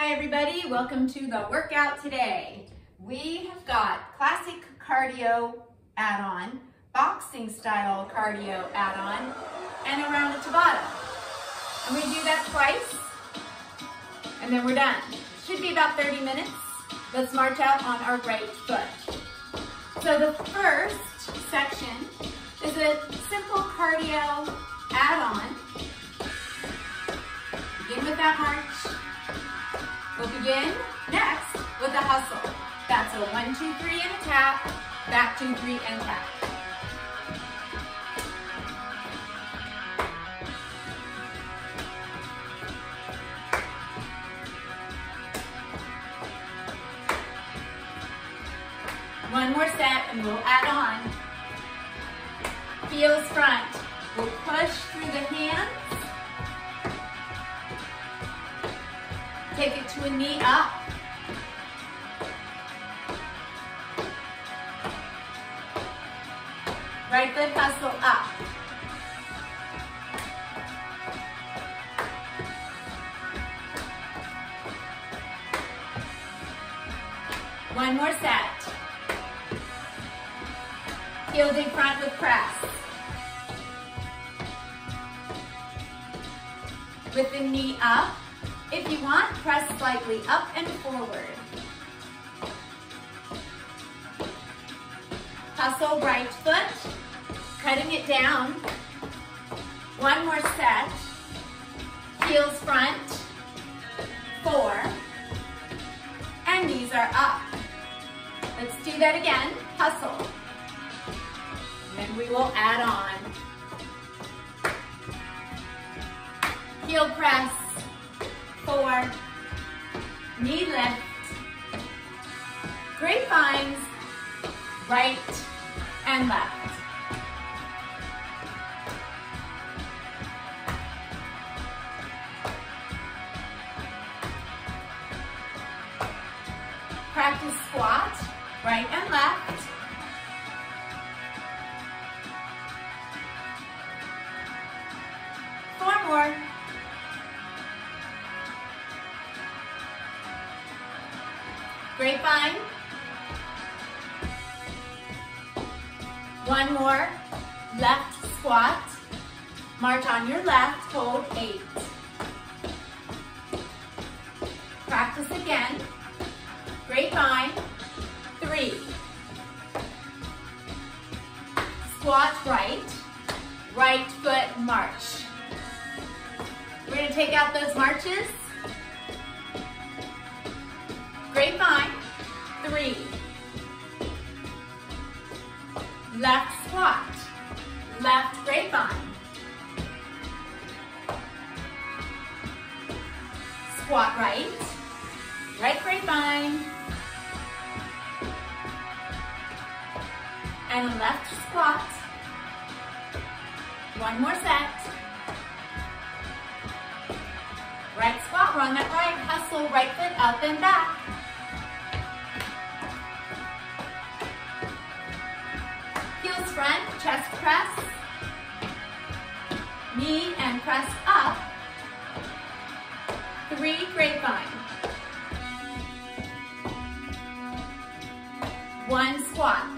Hi everybody, welcome to the workout today. We have got classic cardio add-on, boxing style cardio add-on, and a round of Tabata. And we do that twice, and then we're done. Should be about 30 minutes. Let's march out on our right foot. So the first section is a simple cardio add-on. Begin with that march. We'll begin next with a hustle. That's a one, two, three, and a tap. Back, two, three, and tap. One more set and we'll add on. Heels front. We'll push through the hands. Take it to a knee up. Right foot hustle up. One more set. Heel in front with press. With the knee up. If you want, press slightly up and forward. Hustle right foot, cutting it down. One more set. Heels front, four, and knees are up. Let's do that again, hustle. Then we will add on. Heel press, four, knee lift, grapevines, right and left. Grapevine. One more. Left squat. March on your left, hold eight. Practice again. Grapevine. Three. Squat right. Right foot march. We're gonna take out those marches. Grapevine, three. Left squat, left grapevine. Squat right, right grapevine. And left squat. One more set. Right squat, we're that right hustle, right foot up and back. Front, chest press. Knee and press up. Three grapevine. One squat.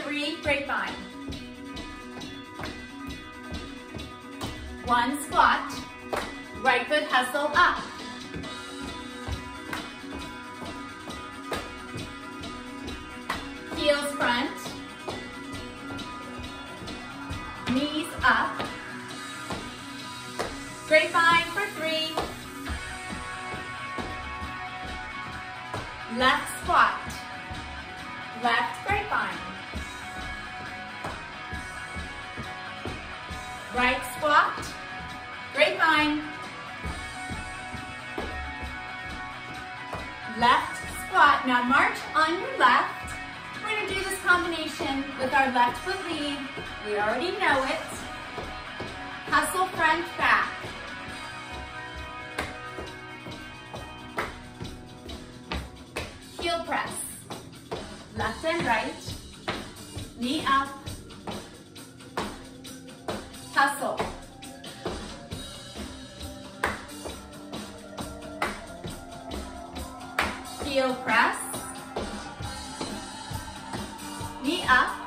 Three grapevine. One squat. Right foot hustle up. Heels front. Up. Grapevine for three. Left squat. Left grapevine. Right squat. Grapevine. Left squat. Now march on your left. We're going to do this combination with our left foot lead. We already know it. Hustle front, back. Heel press. Left and right. Knee up. Hustle. heel press. Knee up.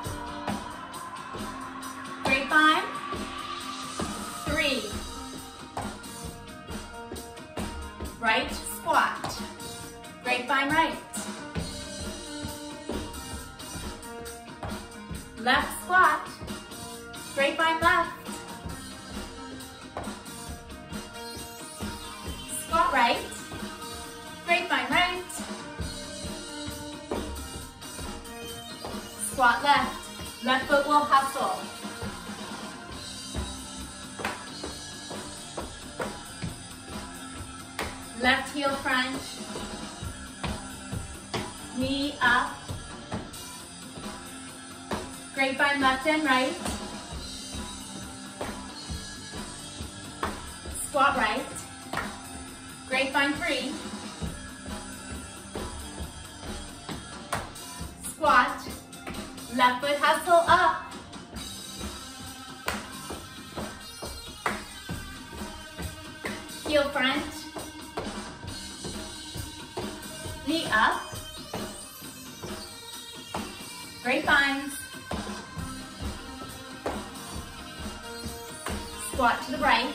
Grapevine Squat to the right.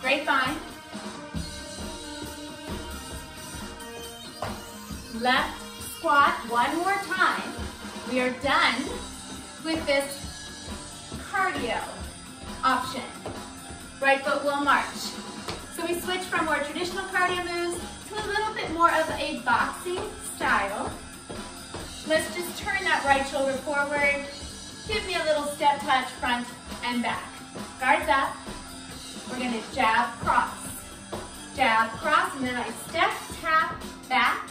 Great Grapevine. Left squat one more time. We are done with this cardio option. Right foot will march. So we switch from more traditional cardio moves to a little bit more of a boxing style. Let's just turn that right shoulder forward. Give me a little step touch front and back. Guards up. We're gonna jab, cross. Jab, cross, and then I step, tap, back.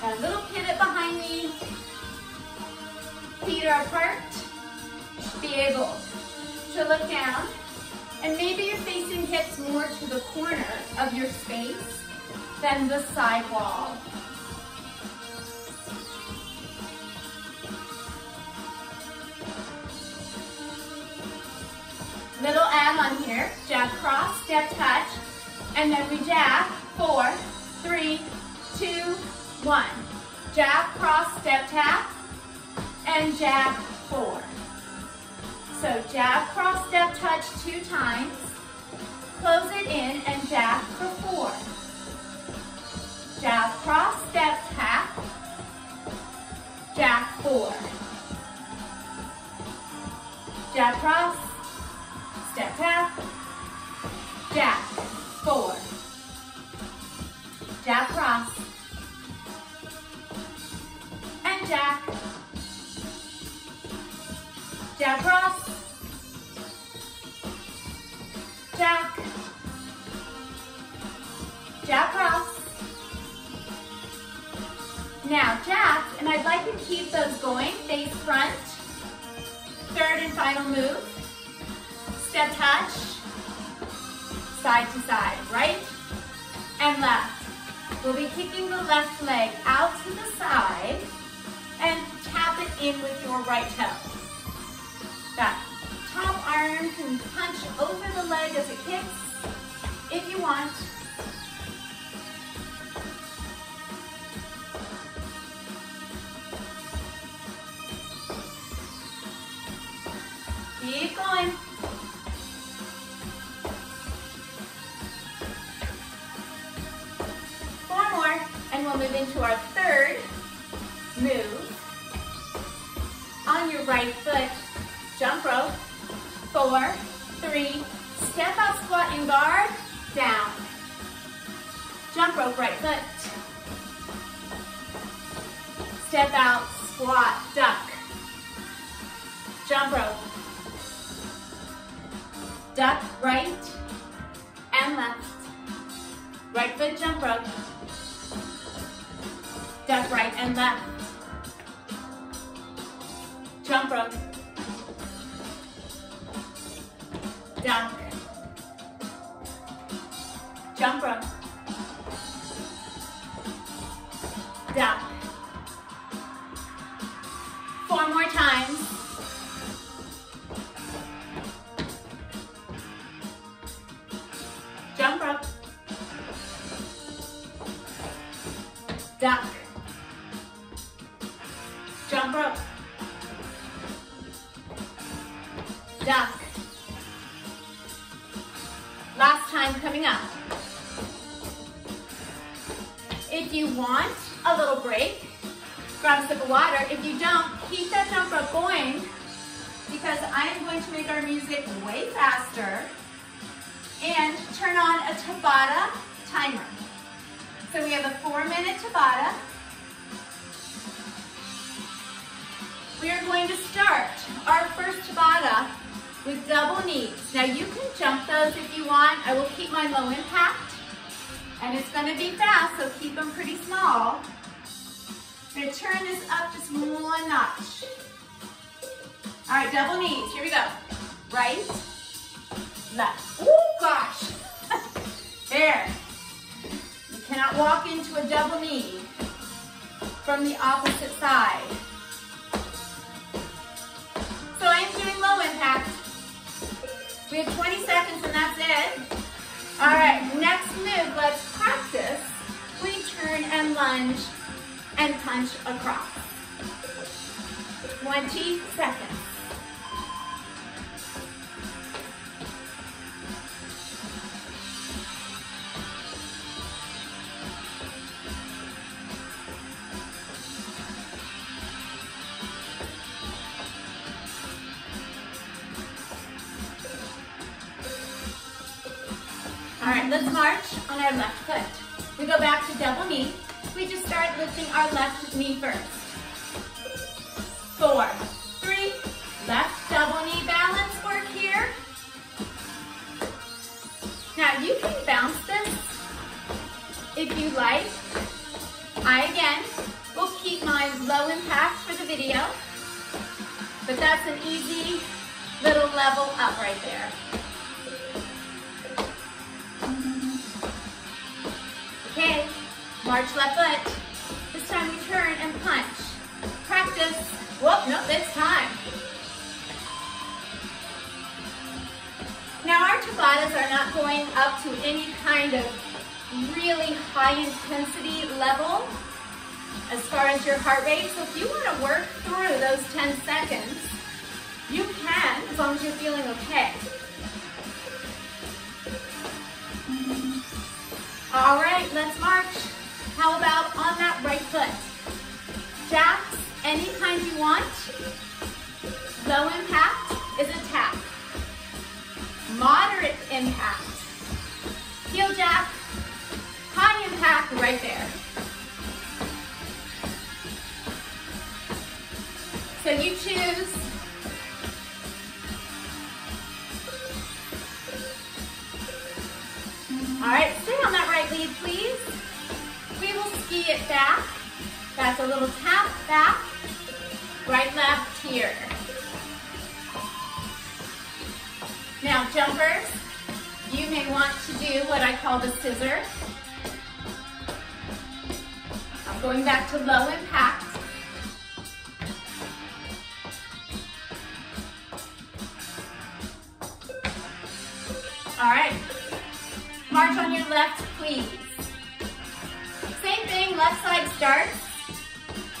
Got a little pivot behind me. Feet are apart. Be able to look down. And maybe you're facing hips more to the corner of your space than the side wall. Little ab on here, jab cross, step touch, and then we jab, four, three, two, one. Jab, cross, step tap, and jab, four. So jab, cross, step touch two times, close it in, and jab for four. Jab, cross, step, tap, jab, four. Jab, cross, step, tap, jab, four. Jab, cross, and jack. Jab, cross, jack, jab, cross. Now, jab, and I'd like you to keep those going, face front. Third and final move. Step touch, side to side, right and left. We'll be kicking the left leg out to the side and tap it in with your right toe. That top arm can punch over the leg as it kicks if you want. Keep going. We'll move into our third move. On your right foot, jump rope. Four, three, step out, squat and guard, down. Jump rope, right foot. Step out, squat, duck. Jump rope. Duck, right and left. Right foot, jump rope. Duck, right and left. Jump rope. Duck. Jump rope. Duck. Time coming up. If you want a little break, grab a sip of water. If you don't, keep that jump rope going because I am going to make our music way faster and turn on a Tabata timer. So we have a four minute Tabata. We are going to start our first Tabata with double knees. Now you can jump those if you want. I will keep my low impact. And it's gonna be fast, so keep them pretty small. I'm gonna turn this up just one notch. All right, double knees, here we go. Right, left. Oh gosh. there. You cannot walk into a double knee from the opposite side. So I am doing low impact. We have 20 seconds and that's it. All right, next move, let's practice. We turn and lunge and punch across. 20 seconds. Let's march on our left foot. We go back to double knee. We just start lifting our left knee first. Four, three, left double knee balance work here. Now you can bounce this if you like. I again will keep my low impact for the video, but that's an easy little level up right there. March left foot. This time we turn and punch. Practice. Whoop, no, this time. Now our Tabatas are not going up to any kind of really high intensity level as far as your heart rate. So if you want to work through those 10 seconds, you can as long as you're feeling okay. All right, let's march. How about on that right foot? Jacks, any kind you want. Low impact is a tap. Moderate impact. Heel jack. High impact right there. So you choose All right, stay on that right lead, please. It back. That's a little tap back. Right, left here. Now, jumpers, you may want to do what I call the scissor. I'm going back to low impact. All right, March on your left, please. Left side starts.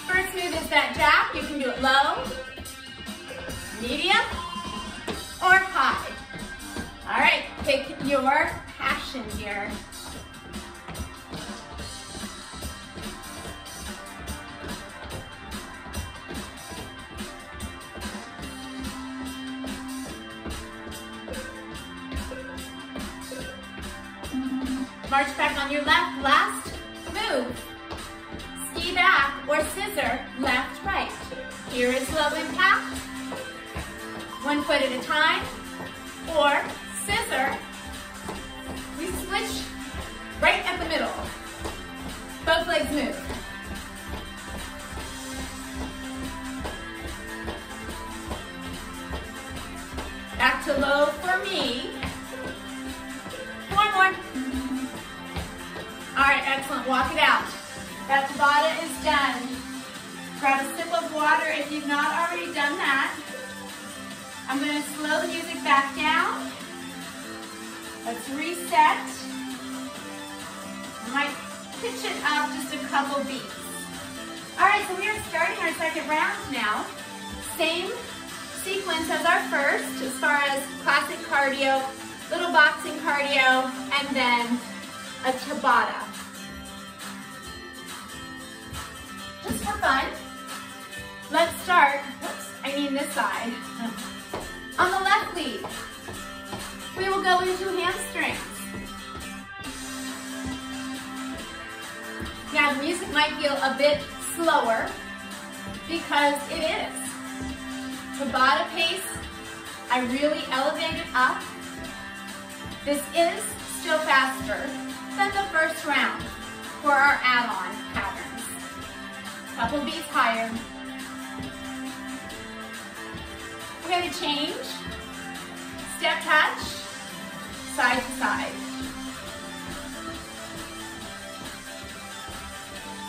First move is that jack. You can do it low, medium, or high. All right, pick your passion here. March back on your left, last move. Scissor, left, right. Here is low impact. One foot at a time. Or scissor. We switch right at the middle. Both legs move. Back to low for me. One more. All right, excellent. Walk it out. That Tabata is done. Grab a sip of water if you've not already done that. I'm going to slow the music back down. Let's reset. I might pitch it up just a couple beats. All right, so we are starting our second round now. Same sequence as our first, as far as classic cardio, little boxing cardio, and then a Tabata. Just for fun, let's start, Oops, I mean this side. On the left lead, we will go into hamstrings. Now the music might feel a bit slower because it is. Tabata pace, I really elevated up. This is still faster than the first round for our add-on patterns. Couple beats higher. Going to change. Step touch, side to side.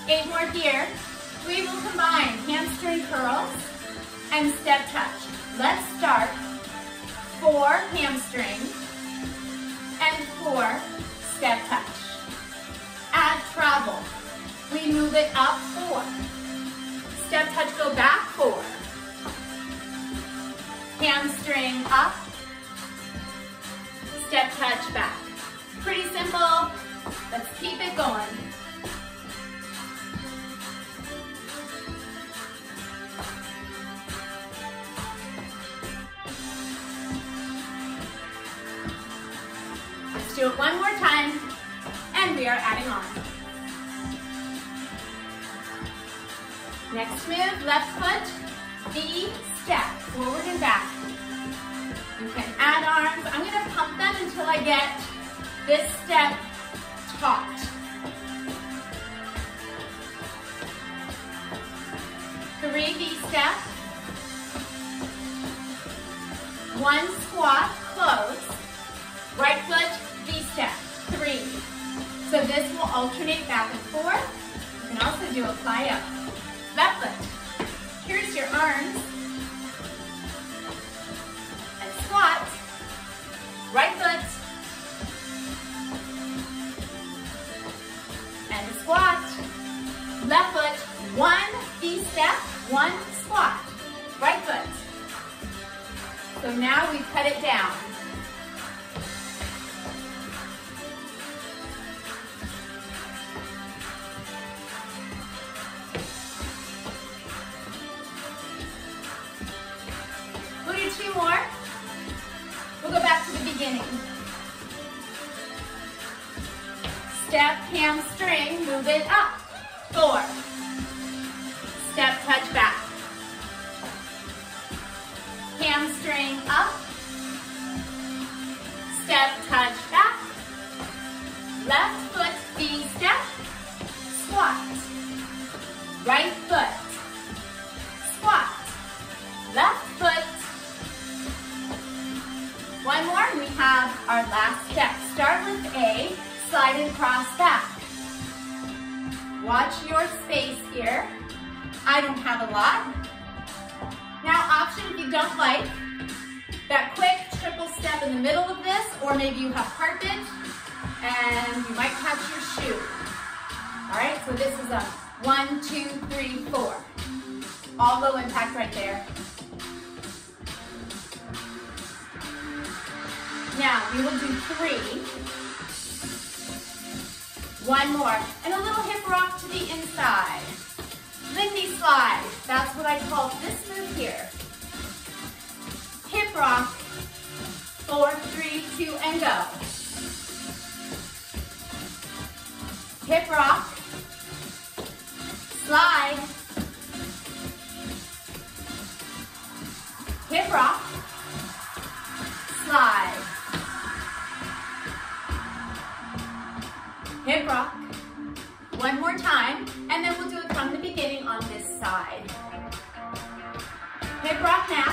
Eight more here. We will combine hamstring curls and step touch. Let's start four hamstring and four step touch. Add travel. We move it up four. Step touch, go back four. Hamstring up. Step touch back. Pretty simple. Let's keep it going. Let's do it one more time, and we are adding on. Next move, left foot, V step, forward and back. You can add arms. I'm gonna pump them until I get this step taut. Three V step. One squat, close. Right foot, V step, three. So this will alternate back and forth. You can also do a fly up. Left foot. Here's your arms. Squat. Right foot. And a squat. Left foot. One step, one squat. Right foot. So now we cut it down. Beginning. Step hamstring, move it up. Four. Step touch back. Hamstring up. Step touch back. Left we have our last step. Start with A, slide and cross back. Watch your space here. I don't have a lot. Now option if you don't like, that quick triple step in the middle of this, or maybe you have carpet and you might catch your shoe. All right, so this is a one, two, three, four. All low impact right there. Now, we will do three. One more. And a little hip rock to the inside. Lindy slide. That's what I call this move here. Hip rock. Four, three, two, and go. Hip rock. Slide. Hip rock. Hip rock. One more time, and then we'll do it from the beginning on this side. Hip rock now.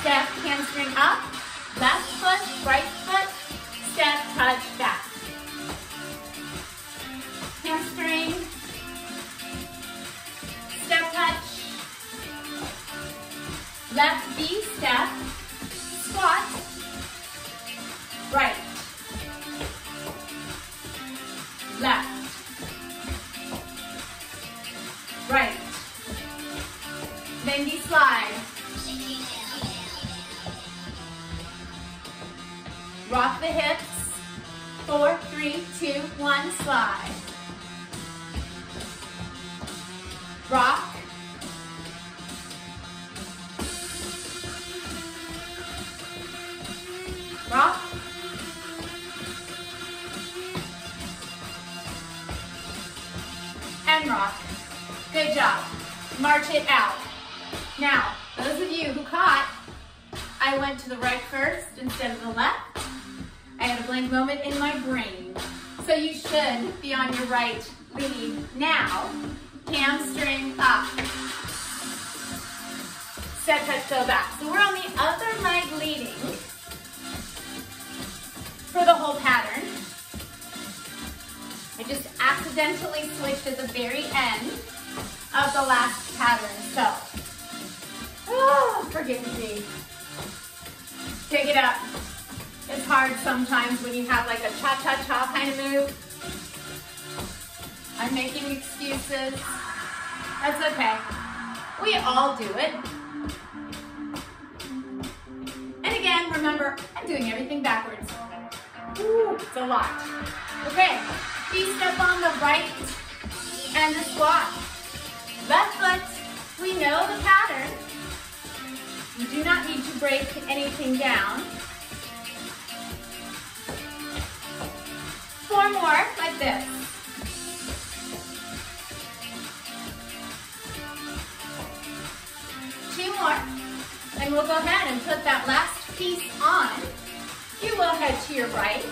Step, hamstring up. Left foot, right foot. Step, touch, back. Hamstring. Step, touch. Left V step. Rock the hips. Four, three, two, one, slide. Rock. Rock. And rock. Good job. March it out. Now, those of you who caught, I went to the right first instead of the left. I had a blank moment in my brain. So you should be on your right lead now. Hamstring up. Step, touch, go back. So we're on the other leg leading for the whole pattern. I just accidentally switched at the very end of the last pattern. So, oh, forgive me. Take it up. It's hard sometimes when you have like a cha-cha-cha kind of move. I'm making excuses. That's okay. We all do it. And again, remember, I'm doing everything backwards. Ooh, it's a lot. Okay, feet step on the right and the squat. Left foot, we know the pattern. You do not need to break anything down. Four more, like this. Two more, and we'll go ahead and put that last piece on. You will head to your right.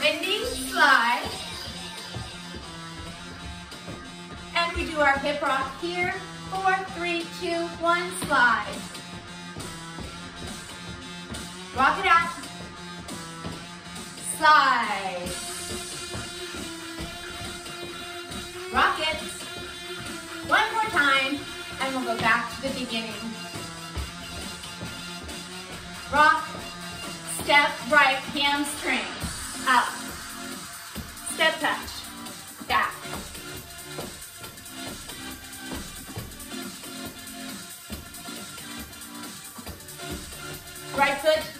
Lindy slide. And we do our hip rock here. Four, three, two, one, slide. Rock it out. Slide. Rock it. One more time, and we'll go back to the beginning. Rock, step right, hamstring, up. Step touch, back. Right foot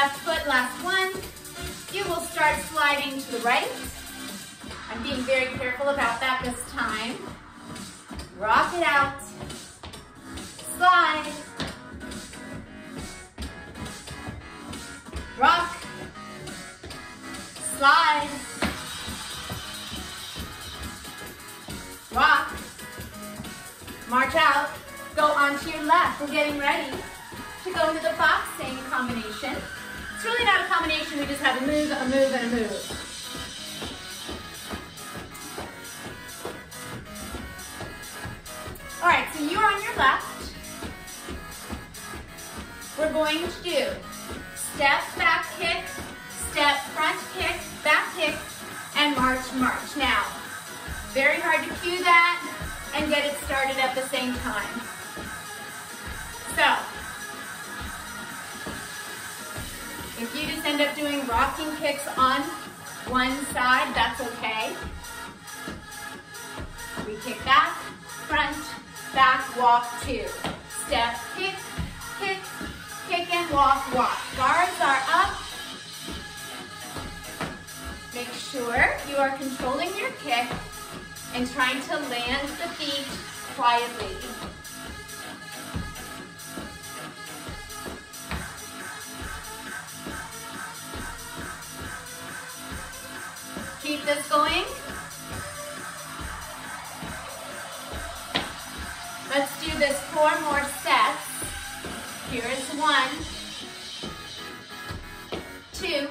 Left foot, last one. You will start sliding to the right. I'm being very careful about that this time. Rock it out. Slide. Rock. Slide. Rock. March out. Go onto your left. We're getting ready to go into the box boxing combination. It's really not a combination. We just have a move, a move, and a move. This going. Let's do this four more sets. Here is one, two,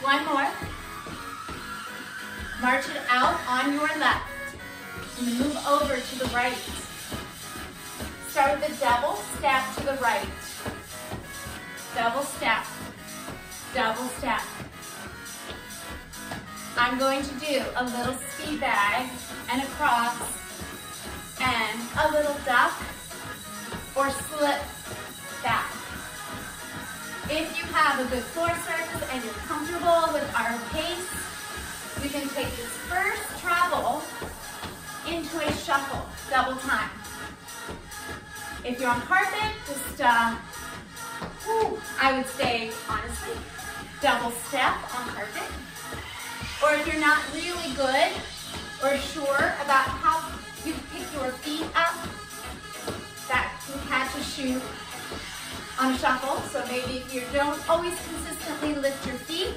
one more. March it out on your left. And move over to the right. Start with the double step to the right. Double step, double step. I'm going to do a little speed bag and a cross and a little duck or slip back. If you have a good floor surface and you're comfortable with our pace, we can take this first travel into a shuffle, double time. If you're on carpet, just, uh, whew, I would say, honestly, double step on carpet. Or if you're not really good or sure about how you pick your feet up, that can catch a shoe on a shuffle. So maybe if you don't always consistently lift your feet,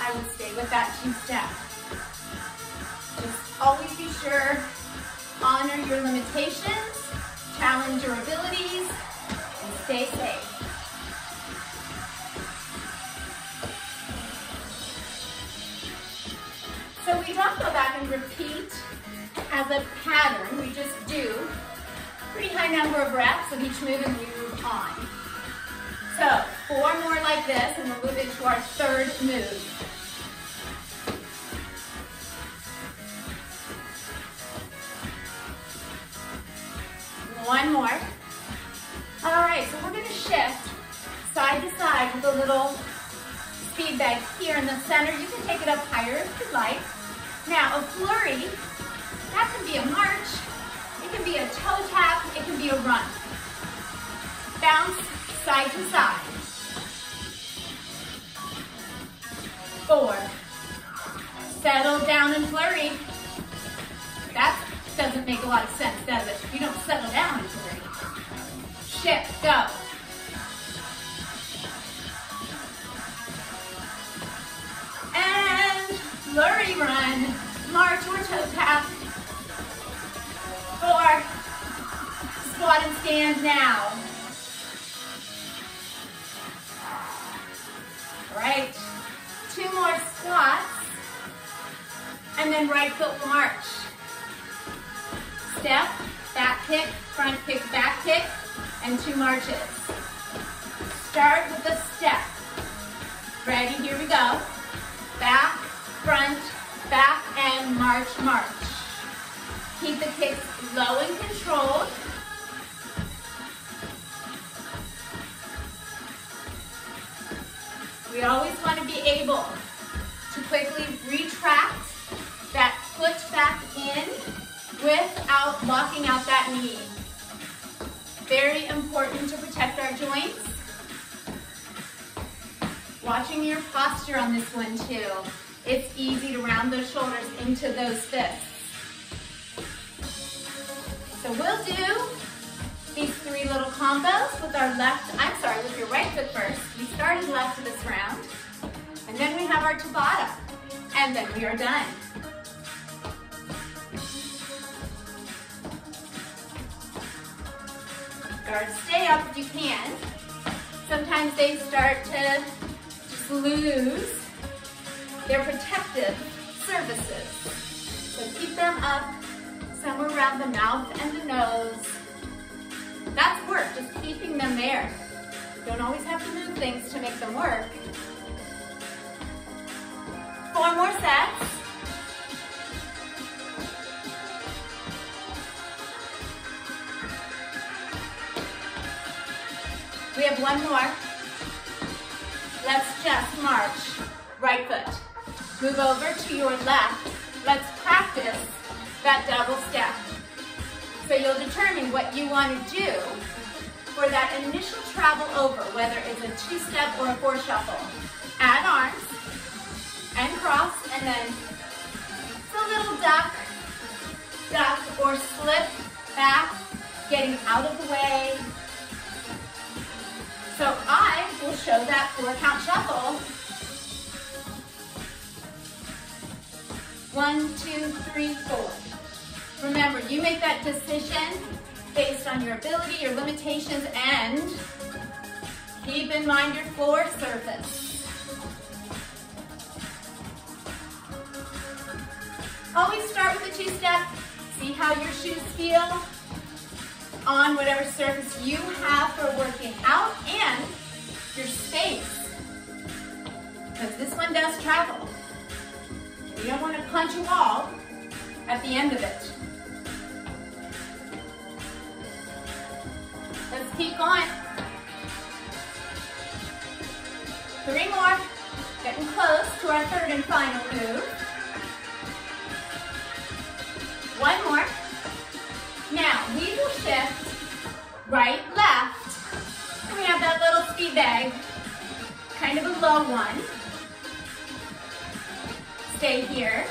I would stay with that two-step. Just always be sure, honor your limitations, challenge your abilities, and stay safe. So we don't go back and repeat as a pattern. We just do pretty high number of reps of each move and we move on. So four more like this and we'll move into our third move. One more. All right, so we're gonna shift side to side with a little speed bag here in the center. You can take it up higher if you'd like. Now, a flurry, that can be a march, it can be a toe tap, it can be a run. Bounce side to side. Four. Settle down and flurry. That doesn't make a lot of sense, does it? You don't settle down and flurry. Shift, go. March or toe tap. Four, squat and stand now. Right, two more squats, and then right foot march. Step, back kick, front kick, back kick, and two marches. Start with a step. Ready, here we go. Back, front, back, and march, march. Keep the kicks low and controlled. We always want to be able to quickly retract that foot back in without locking out that knee. Very important to protect our joints. Watching your posture on this one too. It's easy to round those shoulders into those fists. So we'll do these three little combos with our left, I'm sorry, with your right foot first. We started left this round. And then we have our Tabata. And then we are done. Guards stay up if you can. Sometimes they start to just lose they're protective surfaces. So keep them up somewhere around the mouth and the nose. That's work, just keeping them there. You don't always have to move things to make them work. Four more sets. We have one more. Let's just march. Right foot. Move over to your left. Let's practice that double step. So you'll determine what you want to do for that initial travel over, whether it's a two-step or a four shuffle. Add arms and cross, and then a little duck, duck, or slip back, getting out of the way. So I will show that four count shuffle One, two, three, four. Remember, you make that decision based on your ability, your limitations, and keep in mind your floor surface. Always start with a two-step. See how your shoes feel on whatever surface you have for working out and your space. Because this one does travel. You don't want to punch a wall at the end of it. Let's keep going. Three more. Getting close to our third and final move. One more. Now, we will shift right, left. And we have that little speed bag, kind of a low one. Stay here.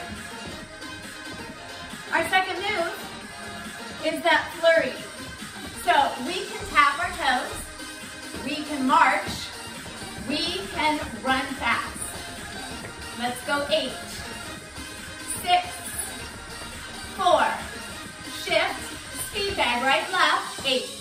Our second move is that flurry. So we can tap our toes, we can march, we can run fast. Let's go eight, six, four, shift, speed bag, right, left, eight,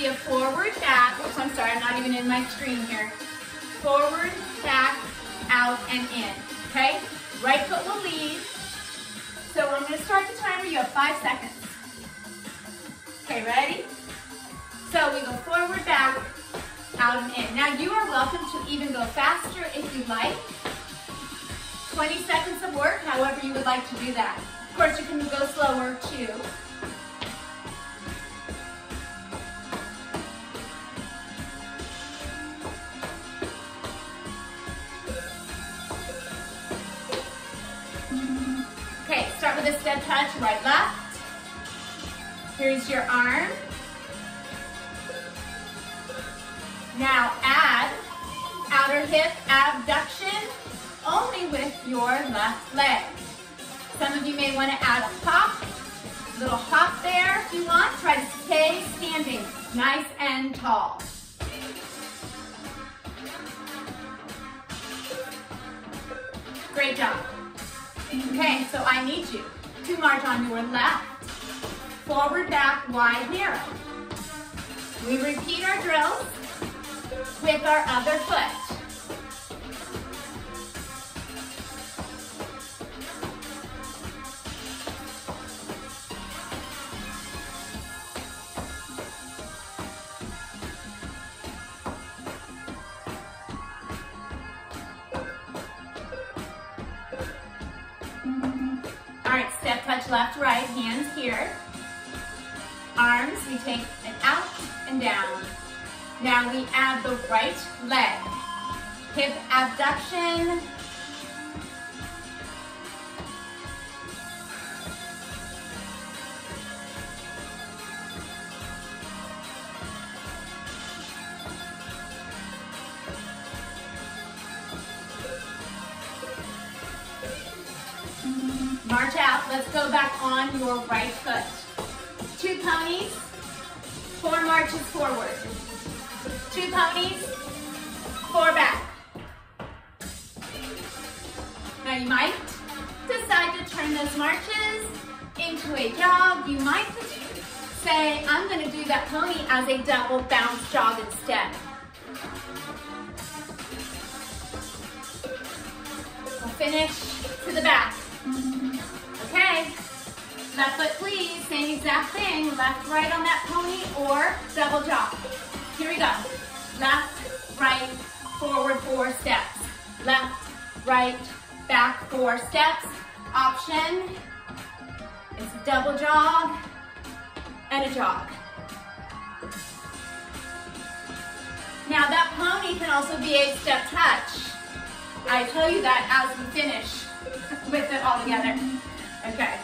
be a forward back. Oops, I'm sorry, I'm not even in my screen here. Forward, back, out, and in, okay? Right foot will lead. So I'm gonna start the timer, you have five seconds. Okay, ready? So we go forward, back, out and in. Now you are welcome to even go faster if you like. 20 seconds of work, however you would like to do that. Of course, you can go slower too. A step touch, right, left. Here's your arm. Now add outer hip abduction only with your left leg. Some of you may want to add a hop, little hop there if you want. Try to stay standing, nice and tall. Great job. Okay, so I need you to march on your left, forward, back, wide, narrow. We repeat our drills with our other foot. Finish to the back. Mm-hmm. Okay, left foot please, same exact thing. Left, right on that pony or double jog. Here we go. Left, right, forward four steps. Left, right, back four steps. Option is double jog and a jog. Now that pony can also be a step touch. I tell you that as we finish with it all together. Okay.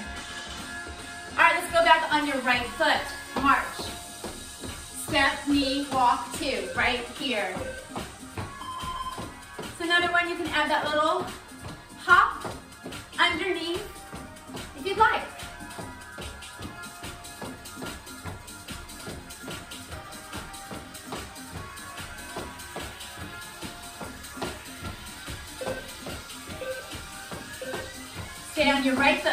All right, let's go back on your right foot. March. Step, knee, walk, two, right here. So another one, you can add that little hop underneath if you'd like. On your right foot.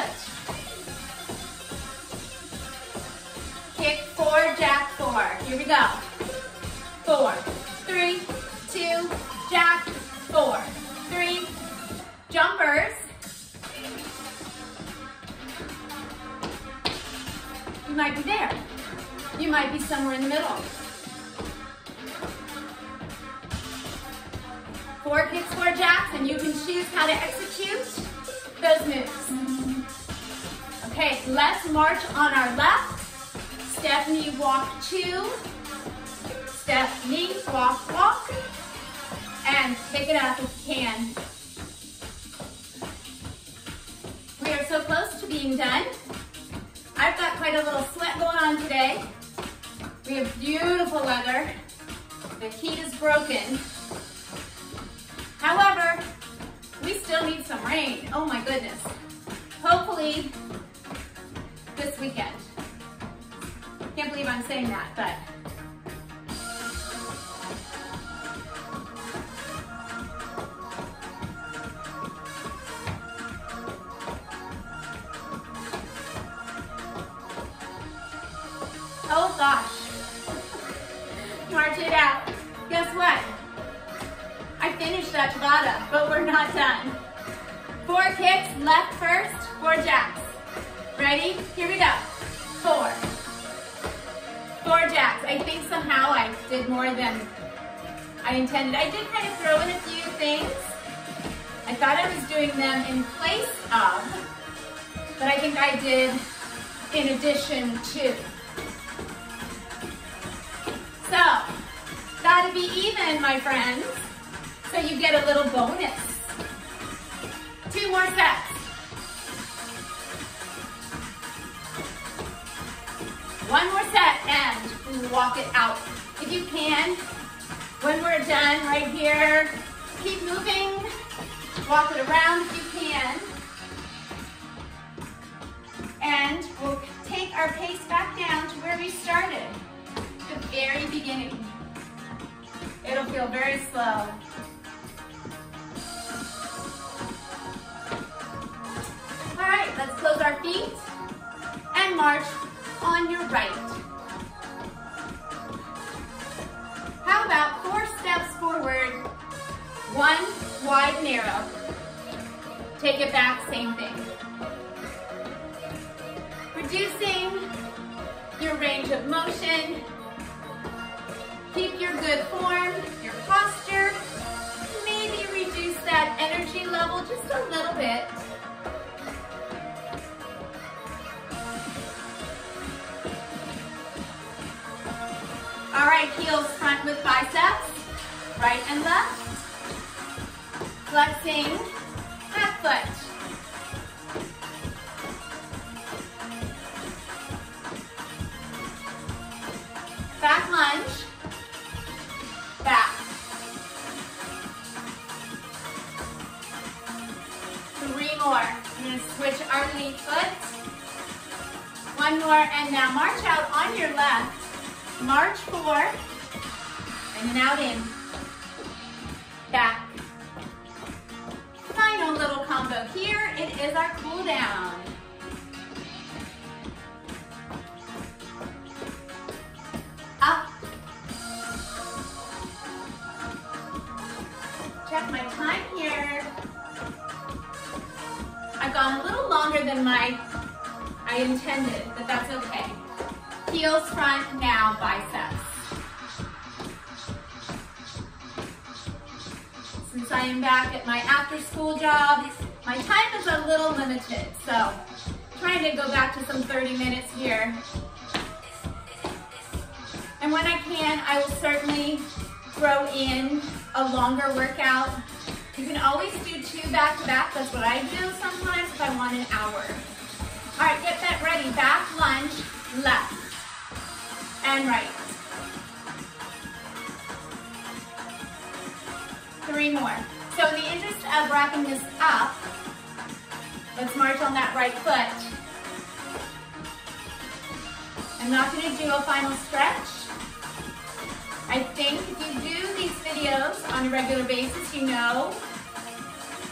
Kick four, jack four. Here we go. Four, three, two, jack, four, three, jumpers. You might be there. You might be somewhere in the middle. Four kicks, four jacks, and you can choose how to execute those moves. Okay, let's march on our left. Step, knee, walk, two. Step, knee, walk, walk. And pick it up if you can. We are so close to being done. I've got quite a little sweat going on today. We have beautiful weather. The heat is broken. However, we still need some rain. Oh my goodness. Hopefully weekend. Can't believe I'm saying that, but Oh gosh. March it out. Guess what? I finished that Tabata, but we're not done. Four kicks, left first, more than I intended. I did kind of throw in a few things. I thought I was doing them in place of, but I think I did in addition to. So, gotta be even, my friends. So you get a little bonus. Two more sets. One more set and walk it out. If you can, when we're done right here, keep moving. Walk it around if you can. And we'll take our pace back down to where we started, the very beginning. It'll feel very slow. All right, let's close our feet and march on your right. How about four steps forward, one wide narrow. Take it back, same thing. Reducing your range of motion. Keep your good form, your posture. Maybe reduce that energy level just a little bit. Right, heels front with biceps, right and left. Flexing half foot. Back lunge, back. Three more. I'm gonna switch our lead foot. One more, and now march out on your left. March four, and then out in, back. Final little combo here. It is our cool down. Up. Check my time here. I've gone a little longer than my I intended, but that's okay. Heels front, now biceps. Since I am back at my after school job, my time is a little limited, so trying to go back to some 30 minutes here. And when I can, I will certainly throw in a longer workout You can always do two back to back. That's what I do sometimes if I want an hour. All right, get that ready. Back lunge, left and right. Three more. So in the interest of wrapping this up, let's march on that right foot. I'm not gonna do a final stretch. I think if you do these videos on a regular basis, you know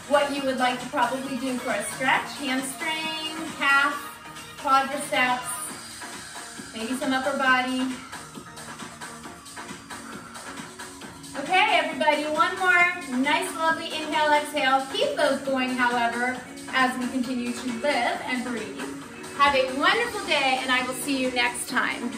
what you would like to probably do for a stretch. Hamstring, calf, quadriceps, maybe some upper body. Okay, everybody, one more nice, lovely inhale, exhale. Keep those going, however, as we continue to live and breathe. Have a wonderful day, and I will see you next time.